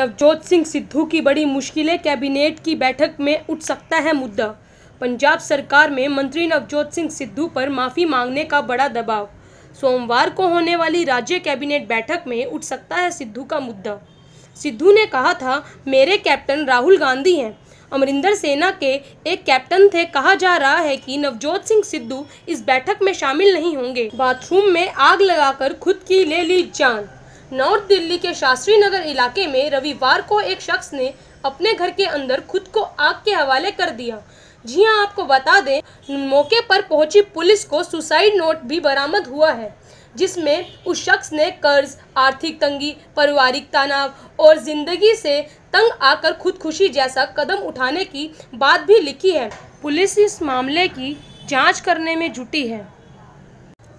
नवजोत सिंह सिद्धू की बड़ी मुश्किलें कैबिनेट की बैठक में उठ सकता है मुद्दा। पंजाब सरकार में मंत्री नवजोत सिंह सिद्धू पर माफ़ी मांगने का बड़ा दबाव। सोमवार को होने वाली राज्य कैबिनेट बैठक में उठ सकता है सिद्धू का मुद्दा। सिद्धू ने कहा था, मेरे कैप्टन राहुल गांधी हैं। अमरिंदर सेना के एक कैप्टन थे। कहा जा रहा है कि नवजोत सिंह सिद्धू इस बैठक में शामिल नहीं होंगे। बाथरूम में आग लगाकर खुद की ले ली जान। नॉर्थ दिल्ली के शास्त्री नगर इलाके में रविवार को एक शख्स ने अपने घर के अंदर खुद को आग के हवाले कर दिया। जी हाँ आपको बता दें, मौके पर पहुँची पुलिस को सुसाइड नोट भी बरामद हुआ है, जिसमें उस शख्स ने कर्ज, आर्थिक तंगी, पारिवारिक तनाव और ज़िंदगी से तंग आकर खुदकुशी जैसा कदम उठाने की बात भी लिखी है। पुलिस इस मामले की जाँच करने में जुटी है।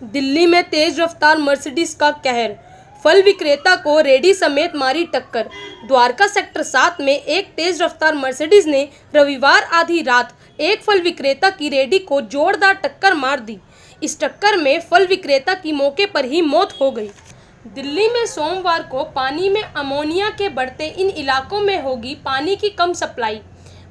दिल्ली में तेज रफ्तार मर्सिडीज का कहर फल विक्रेता को रेडी समेत मारी टक्कर। द्वारका सेक्टर सात में एक तेज रफ्तार मर्सिडीज ने रविवार आधी रात एक फल विक्रेता की रेडी को जोरदार टक्कर मार दी। इस टक्कर में फल विक्रेता की मौके पर ही मौत हो गई। दिल्ली में सोमवार को पानी में अमोनिया के बढ़ते इन इलाकों में होगी पानी की कम सप्लाई।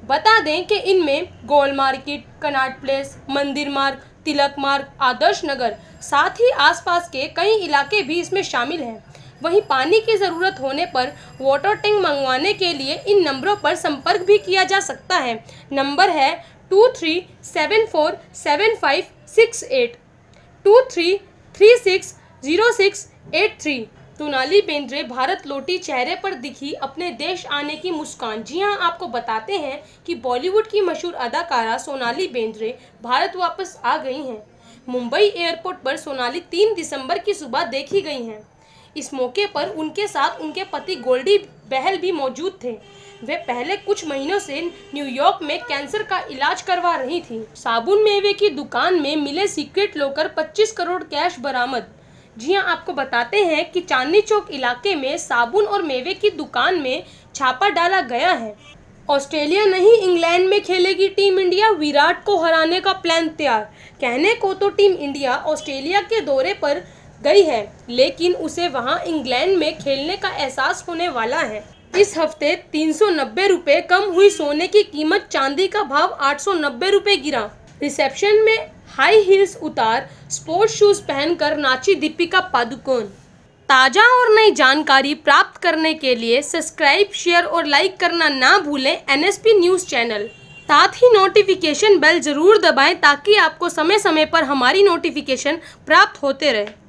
बता दें कि इनमें गोल मार्केट कनाट प्लेस, मंदिर मार्ग, तिलक मार्ग, आदर्श नगर साथ ही आसपास के कई इलाके भी इसमें शामिल हैं। वहीं पानी की ज़रूरत होने पर वाटर टैंक मंगवाने के लिए इन नंबरों पर संपर्क भी किया जा सकता है। नंबर है two three seven four seven five six eight two three three six zero six eight three टूनाली Bendre Bharat लोटी चेहरे पर दिखी अपने देश आने की मुस्कान। जी हाँ आपको बताते हैं कि बॉलीवुड की मशहूर अदाकारा सोनाली बेंद्रे भारत वापस आ गई हैं। मुंबई एयरपोर्ट पर सोनाली तीन दिसंबर की सुबह देखी गई हैं। इस मौके पर उनके साथ उनके पति गोल्डी बहल भी मौजूद थे। वे पहले कुछ महीनों से न्यूयॉर्क में कैंसर का इलाज करवा रही थी। साबुन मेवे की दुकान में मिले सीक्रेट लोकर 25 करोड़ कैश बरामद। जी हाँ आपको बताते हैं कि चांदनी चौक इलाके में साबुन और मेवे की दुकान में छापा डाला गया है। ऑस्ट्रेलिया नहीं, इंग्लैंड में खेलेगी टीम इंडिया, विराट को हराने का प्लान तैयार। कहने को तो टीम इंडिया ऑस्ट्रेलिया के दौरे पर गई है, लेकिन उसे वहाँ इंग्लैंड में खेलने का एहसास होने वाला है। इस हफ़्ते तीन सौ कम हुई सोने की कीमत, चांदी का भाव आठ सौ गिरा। रिसेप्शन में हाई हील्स उतार, स्पोर्ट्स शूज़ पहनकर नाची दीपिका पादुकोण। ताज़ा और नई जानकारी प्राप्त करने के लिए सब्सक्राइब शेयर और लाइक करना ना भूलें एनएसपी न्यूज़ चैनल साथ ही नोटिफिकेशन बेल ज़रूर दबाएँ ताकि आपको समय समय पर हमारी नोटिफिकेशन प्राप्त होते रहे।